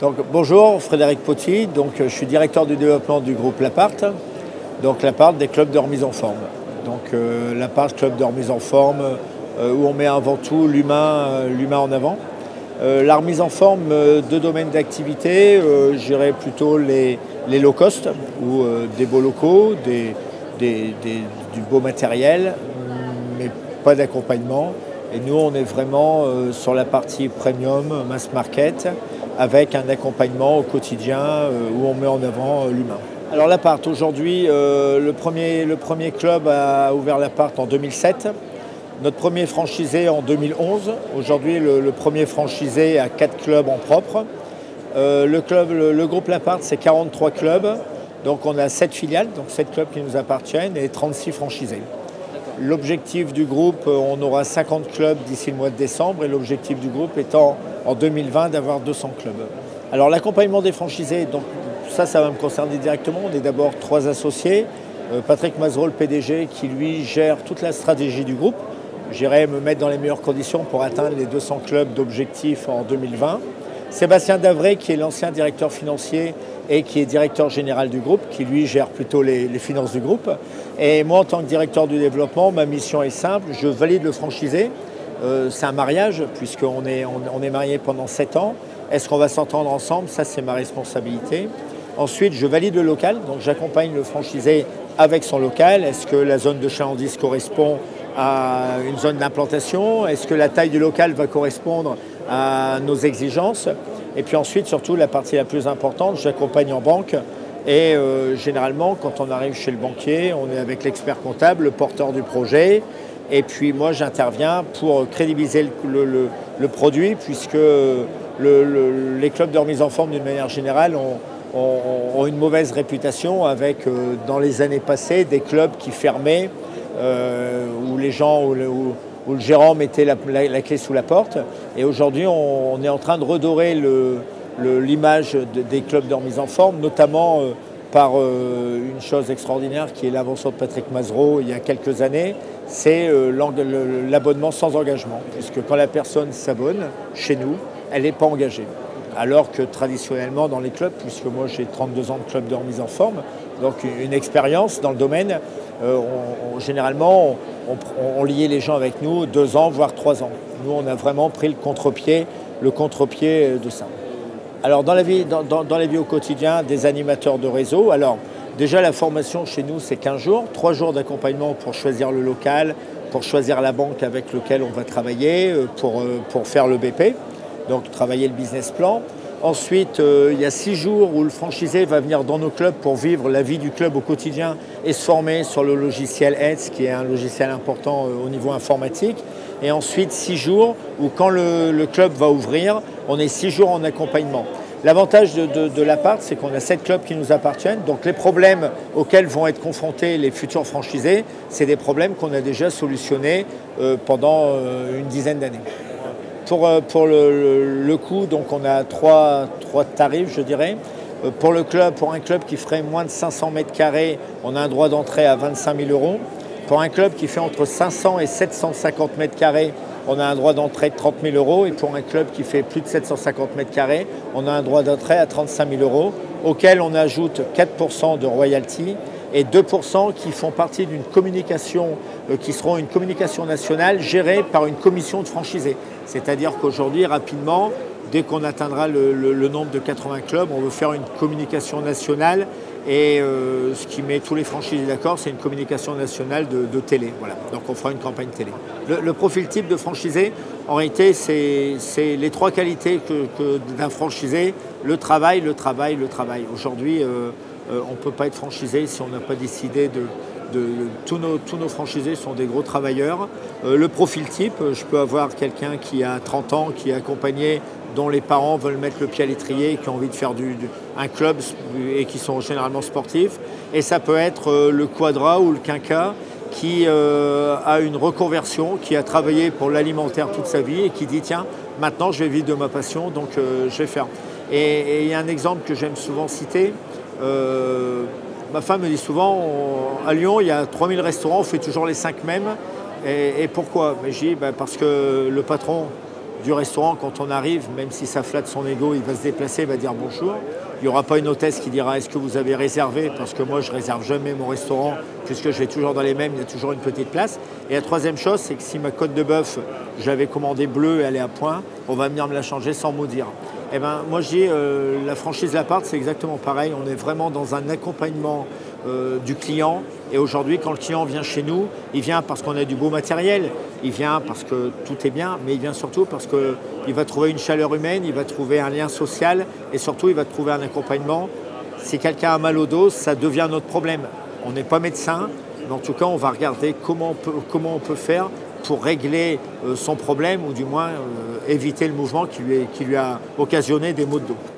Bonjour, Frédéric Potti. Donc, je suis directeur du développement du groupe Lapart. Donc, Lapart des clubs de remise en forme. Donc, euh, Lapart, club de remise en forme, euh, où on met avant tout l'humain, euh, en avant. Euh, la remise en forme, deux domaines d'activité, j'irais plutôt les, les, low cost, ou des beaux locaux, du beau matériel, mais pas d'accompagnement. Et nous, on est vraiment sur la partie premium, mass market, avec un accompagnement au quotidien euh, où on met en avant euh, l'humain. Alors l'appart, aujourd'hui, euh, le, premier, le premier club a ouvert l'appart en 2007. Notre premier franchisé en 2011. Aujourd'hui, le, premier franchisé a quatre clubs en propre. le, club, le, groupe Lapart, c'est 43 clubs. Donc on a 7 filiales, donc 7 clubs qui nous appartiennent et 36 franchisés. L'objectif du groupe, on aura 50 clubs d'ici le mois de décembre et l'objectif du groupe étant en 2020 d'avoir 200 clubs. Alors l'accompagnement des franchisés, donc ça, ça va me concerner directement. On est d'abord trois associés. Euh, Patrick Mazereau, le PDG, qui lui gère toute la stratégie du groupe. J'irai me mettre dans les meilleures conditions pour atteindre les 200 clubs d'objectifs en 2020. Sébastien Davray, qui est l'ancien directeur financier et qui est directeur général du groupe, qui lui gère plutôt les, finances du groupe. Et moi, en tant que directeur du développement, ma mission est simple, je valide le franchisé, euh, c'est un mariage, puisqu'on est, on, marié pendant 7 ans. Est-ce qu'on va s'entendre ensemble? Ça, c'est ma responsabilité. Ensuite, je valide le local, donc j'accompagne le franchisé avec son local. Est-ce que la zone de chalandise correspond à une zone d'implantation? Est-ce que la taille du local va correspondre à nos exigences? Et puis ensuite, surtout, la partie la plus importante, j'accompagne en banque. Et euh, généralement, quand on arrive chez le banquier, on est avec l'expert comptable, le porteur du projet, et puis moi, j'interviens pour crédibiliser le, produit, puisque les clubs de remise en forme, d'une manière générale, ont, une mauvaise réputation avec, euh, dans les années passées, des clubs qui fermaient, où les gens, où le, gérant mettait la, clé sous la porte. Et aujourd'hui, on, est en train de redorer l'image des clubs de remise en forme, notamment euh, par une chose extraordinaire qui est l'invention de Patrick Mazereau il y a quelques années, c'est euh, l'abonnement sans engagement, puisque quand la personne s'abonne chez nous, elle n'est pas engagée. Alors que traditionnellement dans les clubs, puisque moi j'ai 32 ans de club de remise en forme, donc une expérience dans le domaine, euh, généralement on, liait les gens avec nous deux ans, voire trois ans. Nous on a vraiment pris le contre-pied, le contre-pied de ça. Alors dans la, vie, dans au quotidien des animateurs de réseau, alors Déjà, la formation chez nous, c'est 15 jours, 3 jours d'accompagnement pour choisir le local, pour choisir la banque avec laquelle on va travailler, euh, pour, euh, pour faire le BP, donc travailler le business plan. Ensuite, euh, il y a 6 jours où le franchisé va venir dans nos clubs pour vivre la vie du club au quotidien et se former sur le logiciel ETS, qui est un logiciel important au niveau informatique. Et ensuite, 6 jours où quand le, club va ouvrir, on est 6 jours en accompagnement. L'avantage de, l'appart, c'est qu'on a sept clubs qui nous appartiennent. Donc les problèmes auxquels vont être confrontés les futurs franchisés, c'est des problèmes qu'on a déjà solutionnés euh, pendant euh, une dizaine d'années. Pour, euh, le, coût, donc on a trois, tarifs, je dirais. Pour, le club, pour un club qui ferait moins de 500 mètres carrés, on a un droit d'entrée à 25 000 euros. Pour un club qui fait entre 500 et 750 mètres carrés, on a un droit d'entrée de 30 000 euros. Et pour un club qui fait plus de 750 mètres carrés, on a un droit d'entrée à 35 000 euros, auquel on ajoute 4% de royalty et 2% qui font partie d'une communication, euh, qui seront une communication nationale gérée par une commission de franchisés. C'est-à-dire qu'aujourd'hui, rapidement, dès qu'on atteindra le, nombre de 80 clubs, on veut faire une communication nationale et euh, ce qui met tous les franchisés d'accord, c'est une communication nationale de, télé. Donc on fera une campagne télé. Le, profil type de franchisé, en réalité, c'est les trois qualités d'un franchisé, le travail, le travail, le travail. Aujourd'hui, euh, euh, on ne peut pas être franchisé si on n'a pas décidé de, tous, nos, tous, nos, franchisés sont des gros travailleurs. le profil type, je peux avoir quelqu'un qui a 30 ans, qui est accompagné dont les parents veulent mettre le pied à l'étrier, qui ont envie de faire un club et qui sont généralement sportifs. Et ça peut être euh, le quadra ou le quinca qui euh, a une reconversion, qui a travaillé pour l'alimentaire toute sa vie et qui dit tiens, maintenant je vais vivre de ma passion, donc euh, je vais faire. Et il y a un exemple que j'aime souvent citer. Ma femme me dit souvent, à Lyon, il y a 3000 restaurants, on fait toujours les 5 mêmes. Et, pourquoi? Mais je dis, ben, parce que le patron, du restaurant, quand on arrive, même si ça flatte son ego, il va se déplacer, il va dire bonjour. Il n'y aura pas une hôtesse qui dira est-ce que vous avez réservé? Parce que moi, je réserve jamais mon restaurant, puisque je vais toujours dans les mêmes, il y a toujours une petite place. Et la troisième chose, c'est que si ma côte de bœuf, je l'avais commandée bleue et elle est à point, on va venir me la changer sans mot dire. Eh ben, moi, je dis, euh, la franchise Lapart, c'est exactement pareil. On est vraiment dans un accompagnement euh, du client. Et aujourd'hui, quand le client vient chez nous, il vient parce qu'on a du beau matériel, il vient parce que tout est bien, mais il vient surtout parce qu'il va trouver une chaleur humaine, il va trouver un lien social et surtout, il va trouver un accompagnement. Si quelqu'un a mal au dos, ça devient notre problème. On n'est pas médecin, mais en tout cas, on va regarder comment on peut, faire pour régler euh, son problème ou du moins euh, éviter le mouvement qui lui, qui lui a occasionné des maux de dos.